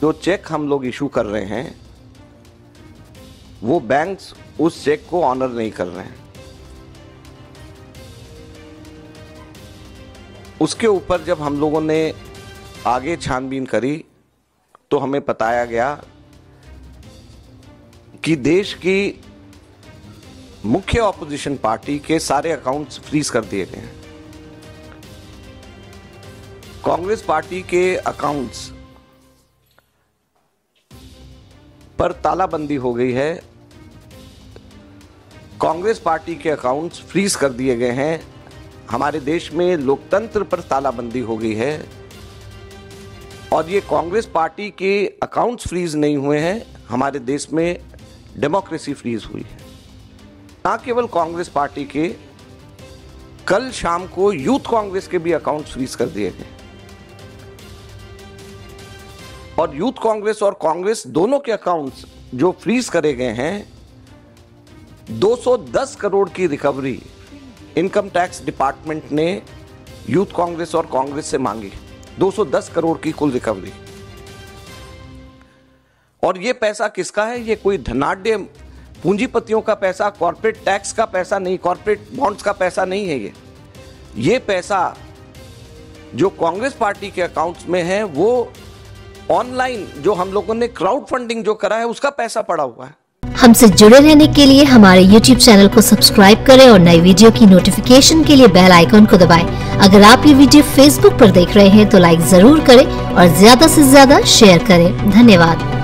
जो चेक हम लोग इशू कर रहे हैं, वो बैंक्स उस चेक को ऑनर नहीं कर रहे हैं। उसके ऊपर जब हम लोगों ने आगे छानबीन करी तो हमें बताया गया कि देश की मुख्य ऑपोजिशन पार्टी के सारे अकाउंट्स फ्रीज कर दिए गए हैं। कांग्रेस पार्टी के अकाउंट्स पर तालाबंदी हो गई है। कांग्रेस पार्टी के अकाउंट्स फ्रीज कर दिए गए हैं। हमारे देश में लोकतंत्र पर तालाबंदी हो गई है। और ये कांग्रेस पार्टी के अकाउंट्स फ्रीज नहीं हुए हैं, हमारे देश में डेमोक्रेसी फ्रीज हुई है। ना केवल कांग्रेस पार्टी के, कल शाम को यूथ कांग्रेस के भी अकाउंट्स फ्रीज कर दिए गए। और यूथ कांग्रेस और कांग्रेस दोनों के अकाउंट्स जो फ्रीज करे गए हैं 210 करोड़ की रिकवरी इनकम टैक्स डिपार्टमेंट ने यूथ कांग्रेस और कांग्रेस से मांगी 210 करोड़ की कुल रिकवरी। और ये पैसा किसका है? ये कोई धनाढ़ पूंजीपतियों का पैसा कॉरपोरेट टैक्स का पैसा नहीं कॉरपोरेट बॉन्ड्स का पैसा नहीं है ये। ये पैसा जो कांग्रेस पार्टी के अकाउंट्स में है, वो ऑनलाइन जो हम लोगों ने क्राउड फंडिंग जो करा है, उसका पैसा पड़ा हुआ है। हमसे जुड़े रहने के लिए हमारे YouTube चैनल को सब्सक्राइब करें और नई वीडियो की नोटिफिकेशन के लिए बेल आइकॉन को दबाएँ। अगर आप ये वीडियो फेसबुक पर देख रहे हैं तो लाइक ज़रूर करें और ज़्यादा से ज़्यादा शेयर करें। धन्यवाद।